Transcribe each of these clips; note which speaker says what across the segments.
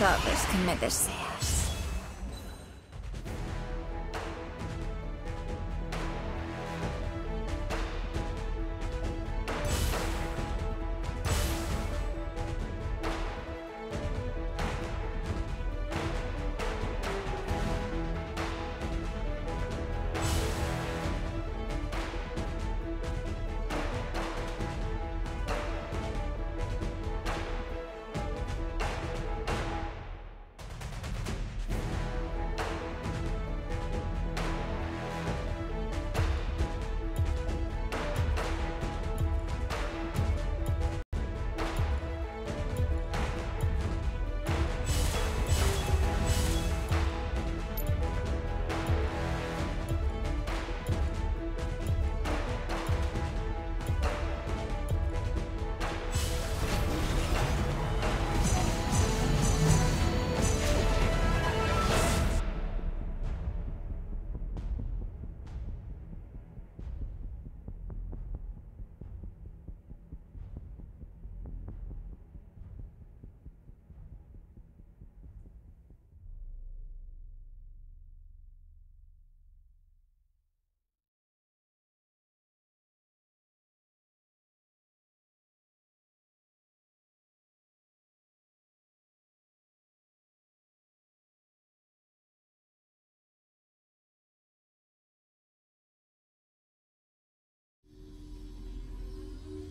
Speaker 1: Sabes que me deseas.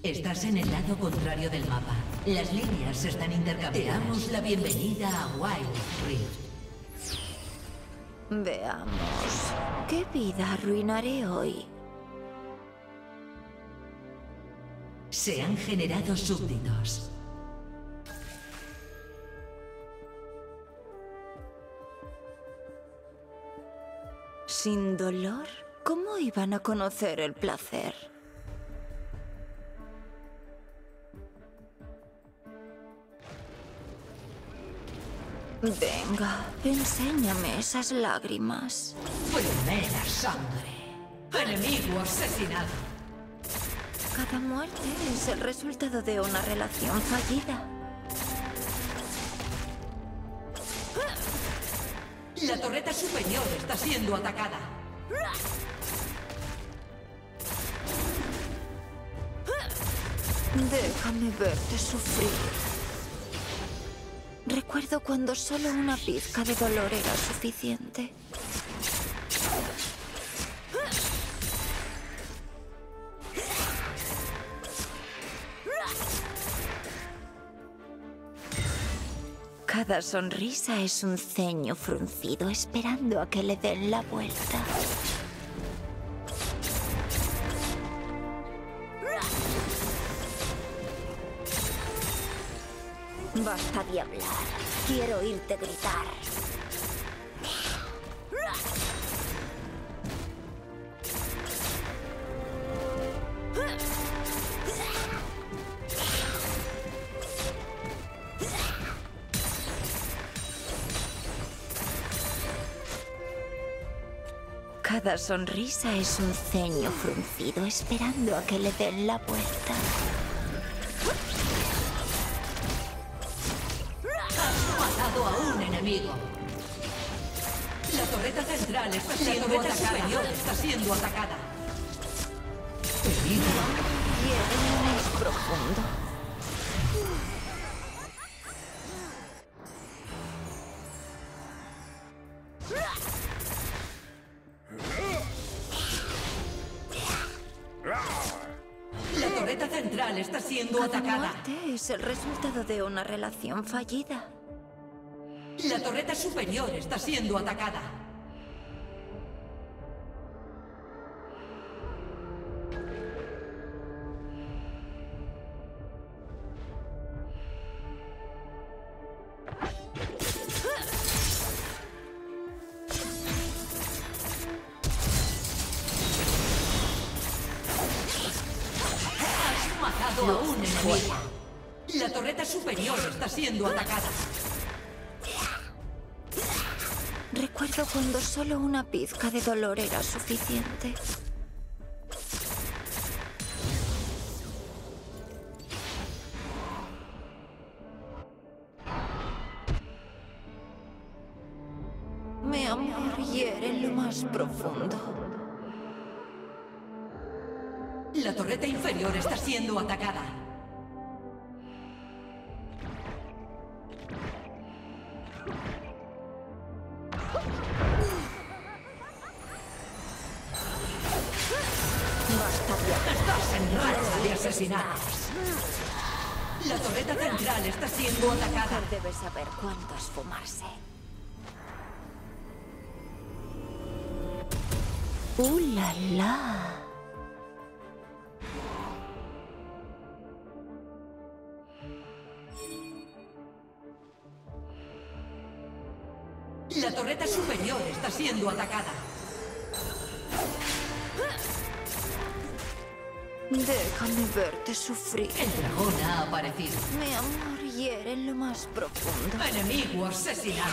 Speaker 2: Estás en el lado contrario del mapa. Las líneas están intercambiando. damos la bienvenida a Wild Rift.
Speaker 1: Veamos. ¿Qué vida arruinaré hoy?
Speaker 2: Se han generado súbditos.
Speaker 1: Sin dolor, ¿cómo iban a conocer el placer? Venga, enséñame esas lágrimas.
Speaker 2: Primera sangre. Enemigo asesinado.
Speaker 1: Cada muerte es el resultado de una relación fallida.
Speaker 2: La torreta superior está siendo atacada.
Speaker 1: Déjame verte sufrir. Recuerdo cuando solo una pizca de dolor era suficiente. Cada sonrisa es un ceño fruncido esperando a que le den la vuelta. Basta de hablar. Quiero oírte gritar. Cada sonrisa es un ceño fruncido esperando a que le den la vuelta.
Speaker 2: Torreta central está siendo la torreta atacada. superior está siendo atacada. Peligro.
Speaker 1: profundo.
Speaker 2: La torreta central está siendo atacada.
Speaker 1: muerte es el resultado de una relación fallida.
Speaker 2: La torreta superior está siendo atacada.
Speaker 1: Pizca de dolor era suficiente.
Speaker 2: Está siendo atacada.
Speaker 1: Déjame verte sufrir.
Speaker 2: El dragón ha aparecido.
Speaker 1: Mi amor hiere en lo más profundo.
Speaker 2: Enemigo asesinado.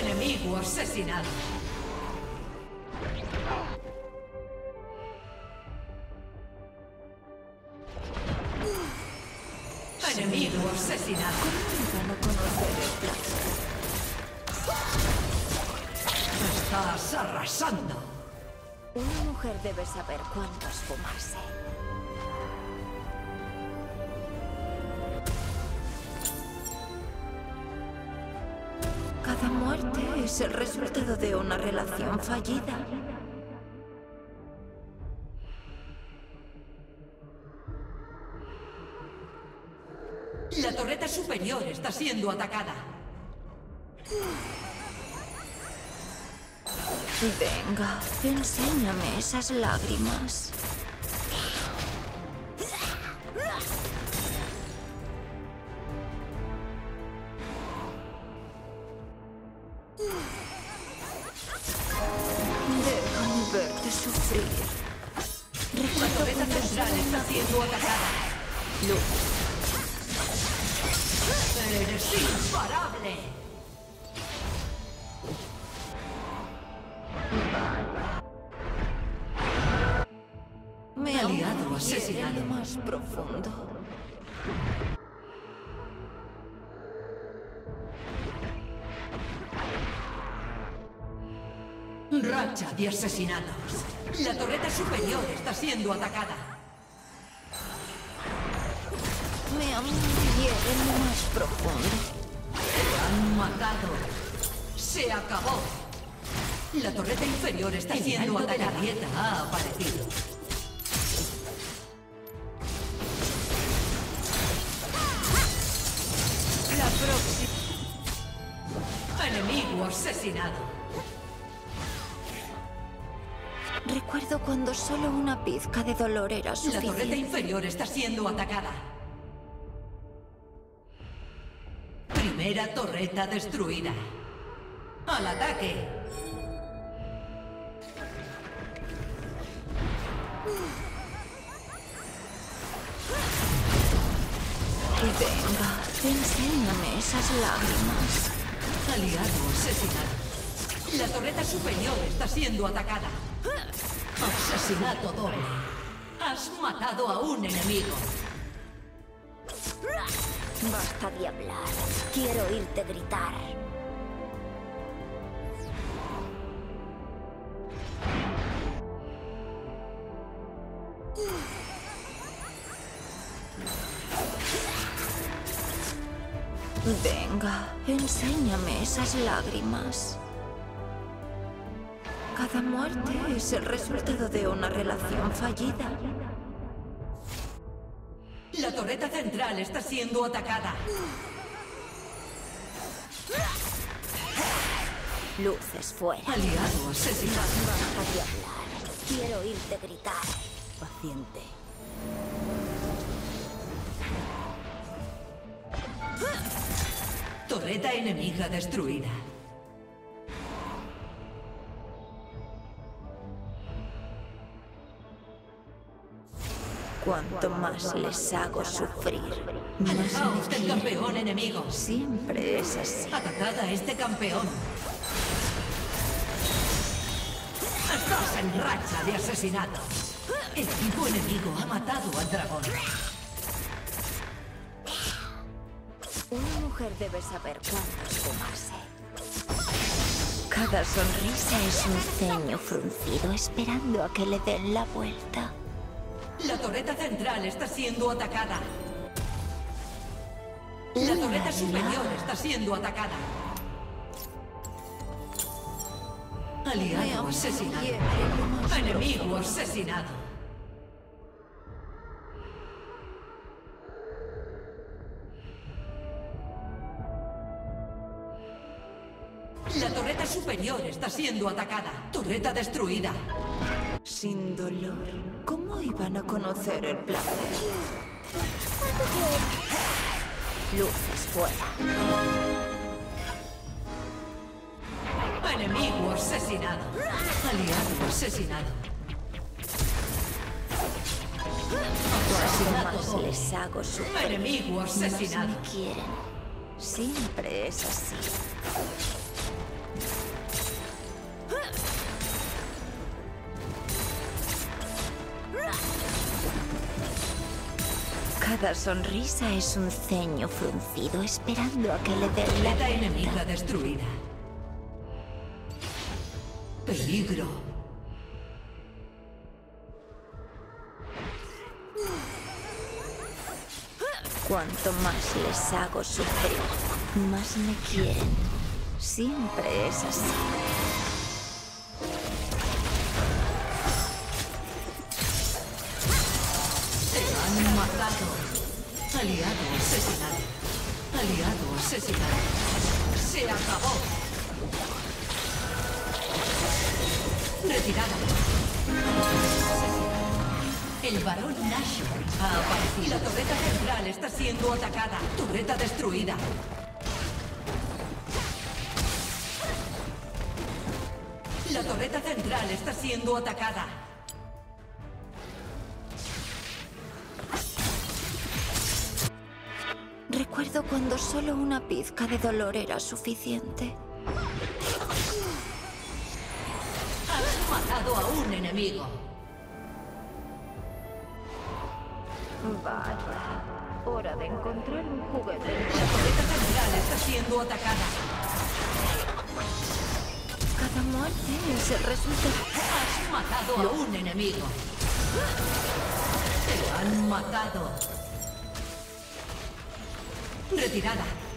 Speaker 2: Enemigo asesinado.
Speaker 1: Cuánto es fumarse. Cada muerte es el resultado de una relación fallida.
Speaker 2: La torreta superior está siendo atacada.
Speaker 1: Venga, enséñame esas lágrimas. Me amo hiere en lo más profundo.
Speaker 2: Han matado. Se acabó. La torreta inferior está siendo atacada. La dieta ha aparecido. La próxima. Enemigo asesinado.
Speaker 1: Recuerdo cuando solo una pizca de dolor era
Speaker 2: La torreta
Speaker 1: suficiente.
Speaker 2: inferior está siendo atacada. Primera torreta destruida. ¡Al ataque!
Speaker 1: Venga, enséñame esas lágrimas.
Speaker 2: Aliado asesinado. La torreta superior está siendo atacada. Asesinato doble. Has matado a un enemigo.
Speaker 1: Basta de hablar. Quiero oírte gritar. Venga, enséñame esas lágrimas. Cada muerte es el resultado de una relación fallida.
Speaker 2: La torreta central está siendo atacada.
Speaker 1: Luces fuera.
Speaker 2: Aliado asesinado.
Speaker 1: Basta de hablar. Quiero oírte gritar. Paciente.
Speaker 2: Torreta enemiga destruida.
Speaker 1: Cuanto más les hago sufrir, más
Speaker 2: del
Speaker 1: me
Speaker 2: campeón enemigo.
Speaker 1: Siempre es así.
Speaker 2: Atacad a este campeón. Estás en racha de asesinatos. El equipo enemigo ha matado al dragón.
Speaker 1: Una mujer debe saber cuándo esfumarse. Cada sonrisa es un ceño fruncido esperando a que le den la vuelta.
Speaker 2: La torreta central está siendo atacada. La torreta superior está siendo atacada. Aliado asesinado. Enemigo asesinado. La torreta superior está siendo atacada. Torreta destruida.
Speaker 1: Sin dolor, ¿cómo iban a conocer el placer? Luces fuera.
Speaker 2: Enemigo asesinado. Aliado asesinado.
Speaker 1: Más les hago sufrir,
Speaker 2: Enemigo
Speaker 1: más
Speaker 2: asesinado.
Speaker 1: me quieren. Siempre es así. Cada sonrisa es un ceño fruncido esperando a que le den la vuelta.
Speaker 2: enemiga destruida. Peligro.
Speaker 1: Cuanto más les hago sufrir, más me quieren. Siempre es así.
Speaker 2: Matado. Aliado asesinado. Aliado asesinado. Se acabó. Retirada. El varón Nashor ha aparecido. La torreta central está siendo atacada. Torreta destruida. La torreta central está siendo atacada.
Speaker 1: Solo una pizca de dolor era suficiente.
Speaker 2: Has matado a un enemigo.
Speaker 1: Vaya, hora de encontrar un juguete.
Speaker 2: La torreta central está siendo atacada.
Speaker 1: Cada muerte es el resultado.
Speaker 2: Has matado a un enemigo. Te han matado. Retirada.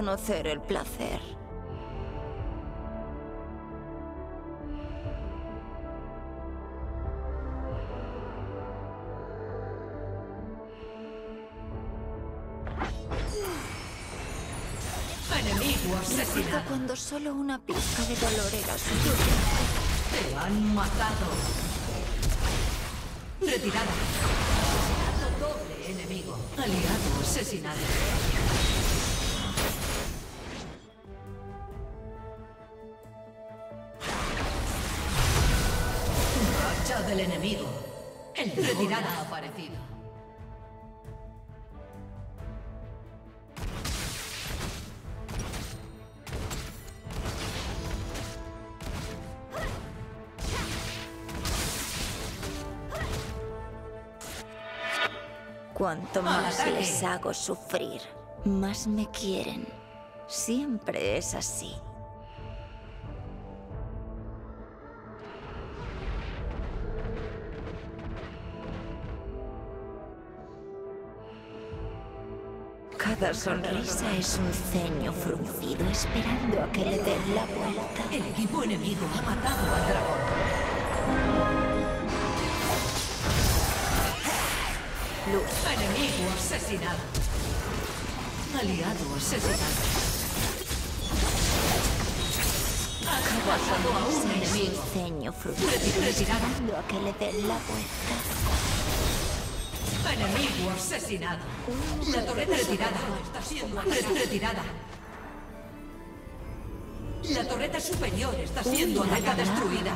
Speaker 1: Conocer el placer?
Speaker 2: Enemigo asesinado.
Speaker 1: cuando solo una pizca de dolor era suficiente.
Speaker 2: Te han matado. Retirada. Doble enemigo. Aliado asesinado. Ha aparecido.
Speaker 1: Cuanto más les hago sufrir, más me quieren. Siempre es así. Cada sonrisa es un ceño fruncido esperando a que le den la vuelta.
Speaker 2: El equipo enemigo ha matado al dragón.
Speaker 1: Luz,
Speaker 2: Enemigo asesinado. Aliado asesinado. Has matado a un enemigo.
Speaker 1: un ceño fruncido esperando a que le den la vuelta.
Speaker 2: Enemigo asesinado. La torreta retirada. Está siendo retirada. La torreta superior está siendo ataca destruida.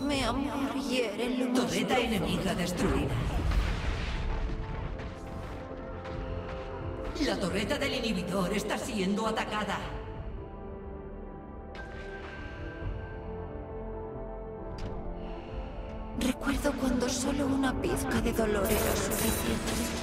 Speaker 1: Mi amor hiere
Speaker 2: Torreta enemiga destruida. La torreta del inhibidor está siendo atacada.
Speaker 1: Solo una pizca de dolor era suficiente.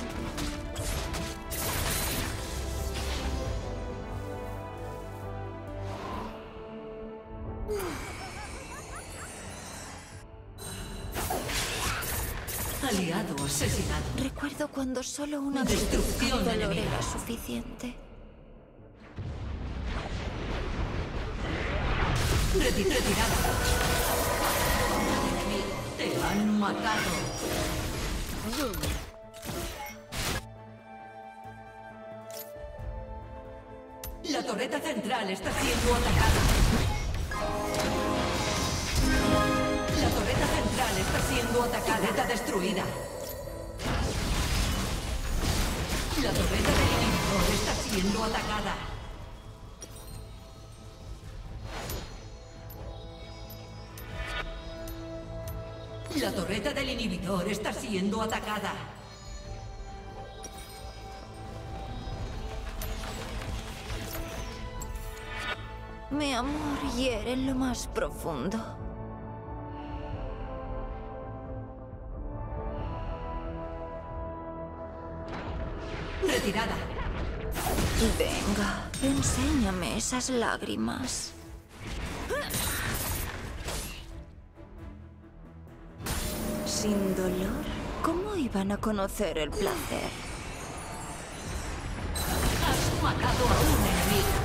Speaker 2: Aliado asesinado.
Speaker 1: Recuerdo cuando solo una
Speaker 2: Destrucción
Speaker 1: pizca de dolor
Speaker 2: enemiga.
Speaker 1: era suficiente.
Speaker 2: Reti- retirada. La torreta central está siendo atacada. La torreta central está siendo atacada. Torreta destruida. Está siendo atacada.
Speaker 1: Mi amor hiere en lo más profundo.
Speaker 2: Retirada.
Speaker 1: Venga, enséñame esas lágrimas. Sin dolor, ¿cómo iban a conocer el placer?
Speaker 2: Has matado a un enemigo.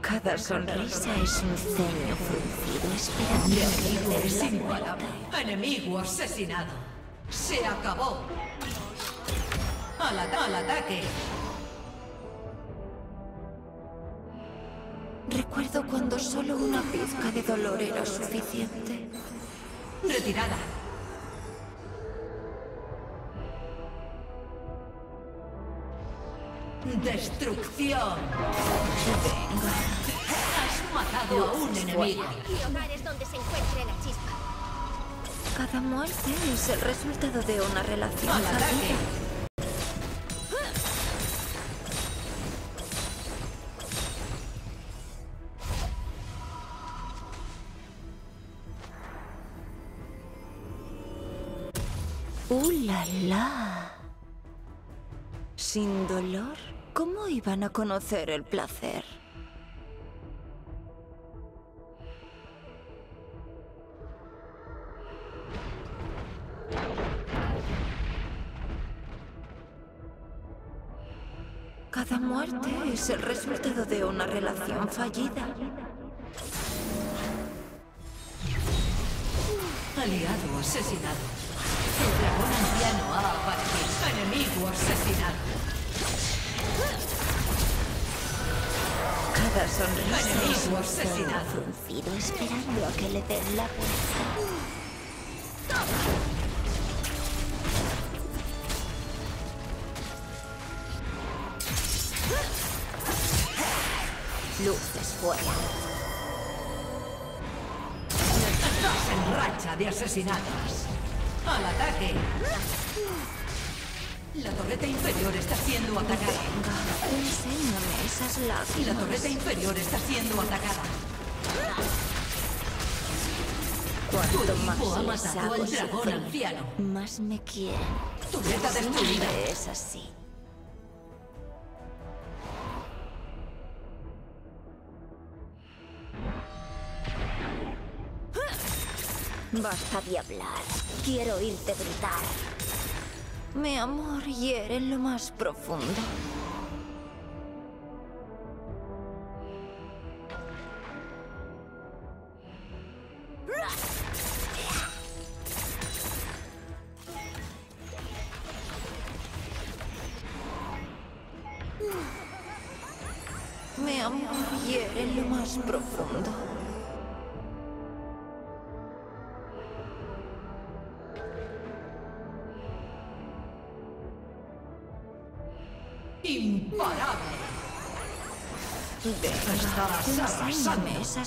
Speaker 1: Cada sonrisa es un ceño fruncido esperando
Speaker 2: Enemigo sin. Enemigo asesinado. Se acabó. Al ataque.
Speaker 1: Cuando solo una pizca de dolor era suficiente.
Speaker 2: Retirada. Destrucción. Has matado a un enemigo.
Speaker 3: Y hogares donde se encuentre la chispa.
Speaker 1: Cada muerte es el resultado de una relación
Speaker 2: Al
Speaker 1: Sin dolor, ¿cómo iban a conocer el placer? Cada muerte es el resultado de una relación fallida.
Speaker 2: Aliado asesinado. Enemigo asesinado.
Speaker 1: Cada sonrisa
Speaker 2: Enemigo asesinado.
Speaker 1: fruncido esperando a que le den la vuelta. Luces fuera.
Speaker 2: Estás en racha de asesinatos. Al ataque. La torreta inferior está siendo atacada.
Speaker 1: Venga, enséñame esas
Speaker 2: La
Speaker 1: lágrimas.
Speaker 2: torreta inferior está siendo atacada.
Speaker 1: Cuanto
Speaker 2: Tu
Speaker 1: más les
Speaker 2: matado
Speaker 1: hago
Speaker 2: al dragón anciano.
Speaker 1: más me quieren.
Speaker 2: Torreta destruida.
Speaker 1: Siempre es así. Basta de hablar. Quiero oírte gritar. Mi amor hiere lo más profundo.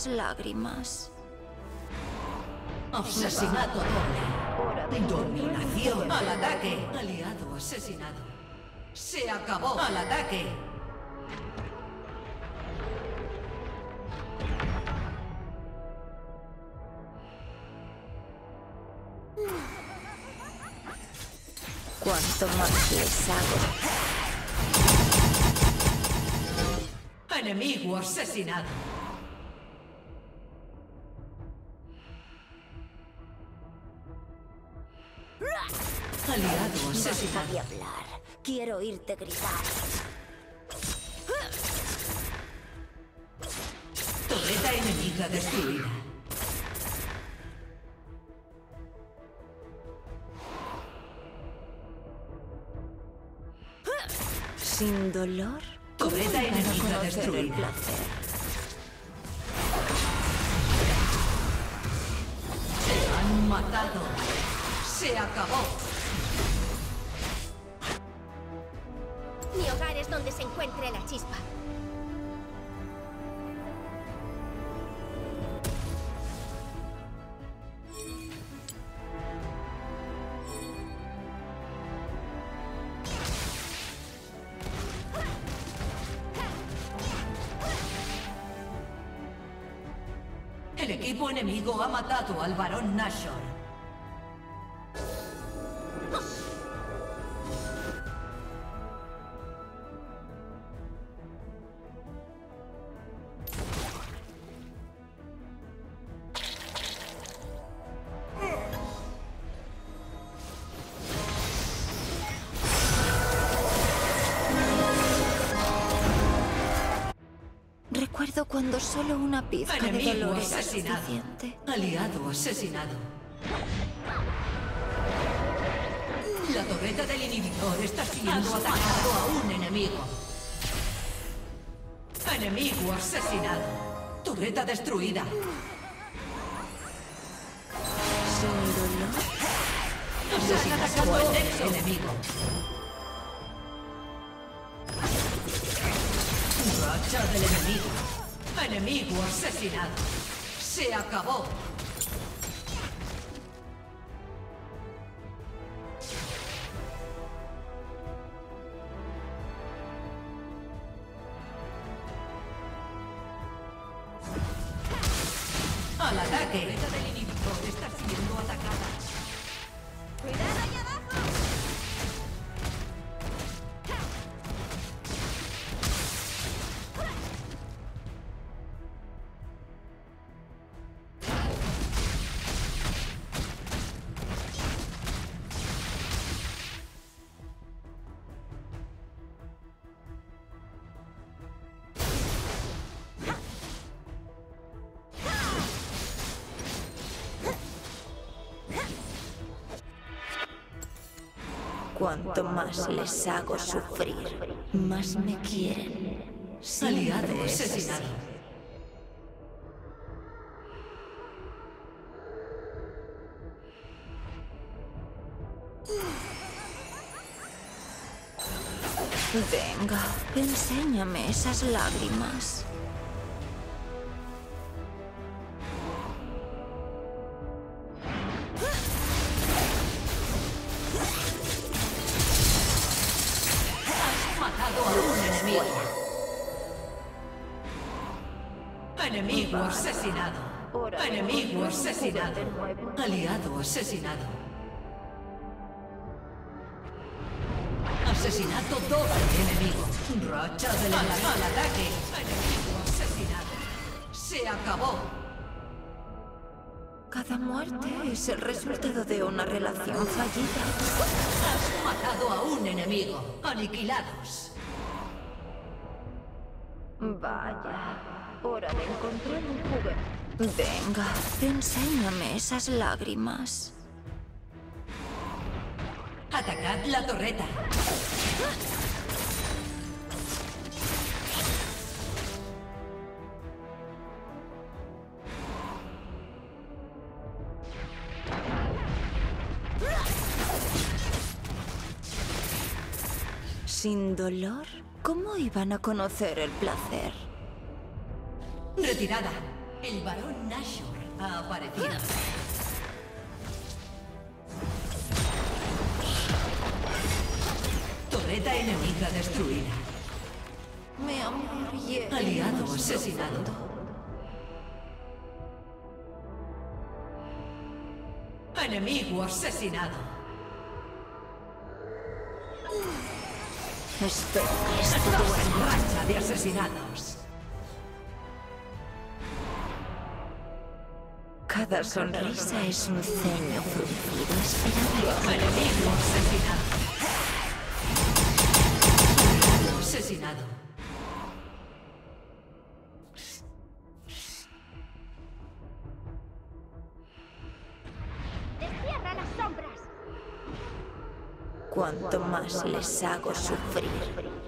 Speaker 1: Esas lágrimas.
Speaker 2: Asesinato doble. Dominación. Al ataque. Aliado asesinado. Se acabó. Al ataque.
Speaker 1: Cuanto más les hago,
Speaker 2: Enemigo asesinado.
Speaker 1: Hablar. Quiero oírte gritar.
Speaker 2: Torreta enemiga destruida.
Speaker 1: Sin dolor, ¿cómo
Speaker 2: Torreta enemiga destruida. Se han matado. Se acabó. El equipo enemigo ha matado al varón Nashor.
Speaker 1: De
Speaker 2: Enemigo
Speaker 1: dolor
Speaker 2: asesinado. Aliado asesinado. La torreta del inhibidor está siendo atacado a un enemigo. Enemigo asesinado. Torreta destruida.
Speaker 1: Sin dolor,
Speaker 2: Están atacando al enemigo. Racha del enemigo. Enemigo asesinado. Se acabó.
Speaker 1: Cuanto más les hago sufrir, más me quieren.
Speaker 2: Aliado asesinado.
Speaker 1: Venga, enséñame esas lágrimas.
Speaker 2: Asesinato doble enemigo. Racha del enemigo. Al ataque. Enemigo asesinado. Se acabó.
Speaker 1: Cada muerte es el resultado de una relación fallida.
Speaker 2: Has matado a un enemigo. Aniquilados.
Speaker 1: Vaya, hora de encontrar un juguete. Venga, enséñame esas lágrimas.
Speaker 2: Atacad la torreta.
Speaker 1: Sin dolor, ¿cómo iban a conocer el placer?
Speaker 2: Retirada. El varón Nashor ha aparecido. Torreta enemiga destruida.
Speaker 1: Mi amor hiere lo
Speaker 2: Aliado asesinado. Enemigo asesinado.
Speaker 1: Que esto duela.
Speaker 2: Racha de asesinados.
Speaker 1: Cada sonrisa es un ceño fruncido esperando
Speaker 2: Enemigo asesinado. Asesinado.
Speaker 3: ¡Destierra las sombras!
Speaker 1: Cuanto más les hago sufrir,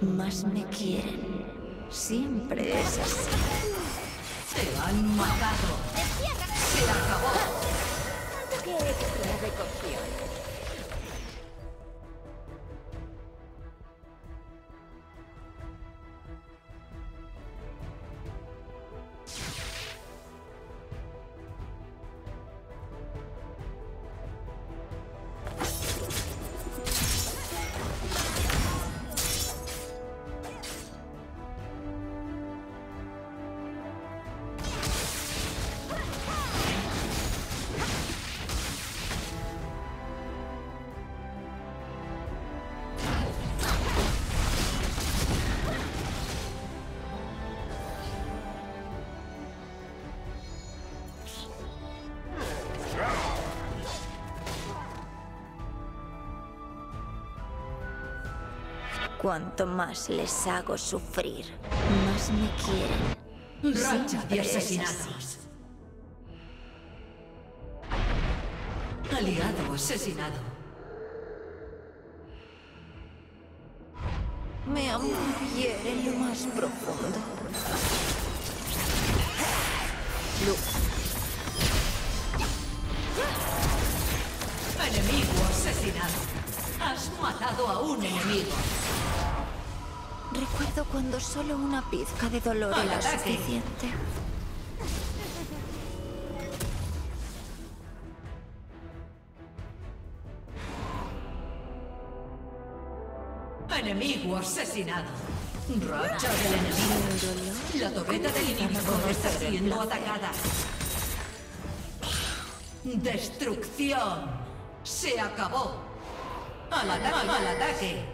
Speaker 1: más me quieren. Siempre es así.
Speaker 2: Te han matado.
Speaker 3: ¡Destierra!
Speaker 2: Se acabó.
Speaker 3: ¡Qué extra de
Speaker 1: Cuanto más les hago sufrir, más me quieren.
Speaker 2: Racha de asesinados. Aliado asesinado.
Speaker 1: Mi amor hiere en lo más profundo. Luz,
Speaker 2: Enemigo asesinado. Has matado a un enemigo.
Speaker 1: recuerdo cuando solo una pizca de dolor
Speaker 2: Al
Speaker 1: era
Speaker 2: ataque.
Speaker 1: suficiente.
Speaker 2: Enemigo asesinado. Racha del enemigo. La torreta del inhibitor está siendo atacada. Destrucción. Se acabó. Al ataque. Al ataque.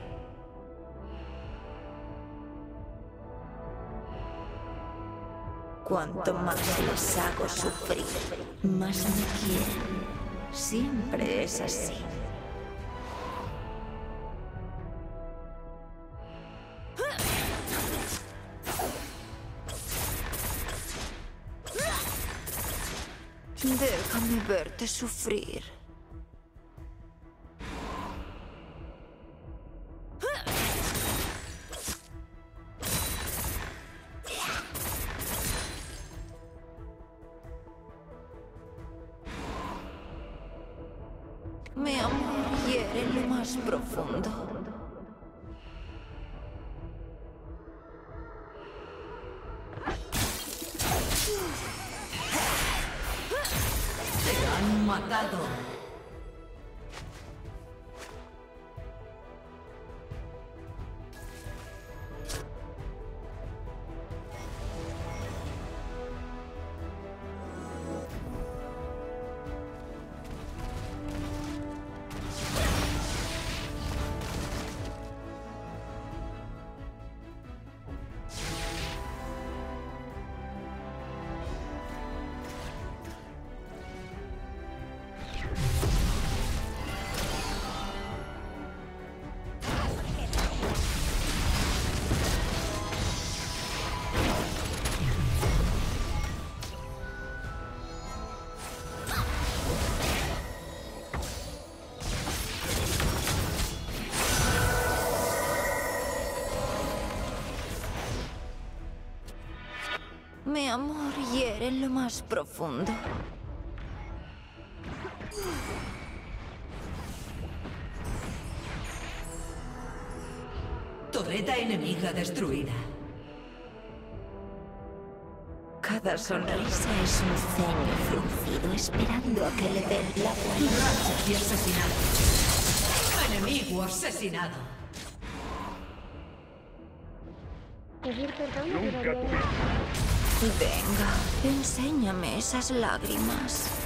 Speaker 1: Cuanto más les hago sufrir, más me quieren. Siempre es así. Déjame verte sufrir. Mi amor hiere en lo más profundo.
Speaker 2: Torreta enemiga destruida.
Speaker 1: Cada sonrisa es un ceño fruncido esperando a que le den la vuelta.
Speaker 2: Y asesinado. Enemigo asesinado.
Speaker 3: Pedir perdón
Speaker 4: Nunca.
Speaker 1: Venga, enséñame esas lágrimas.